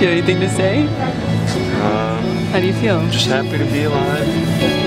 you have anything to say? Um, How do you feel? Just happy to be alive.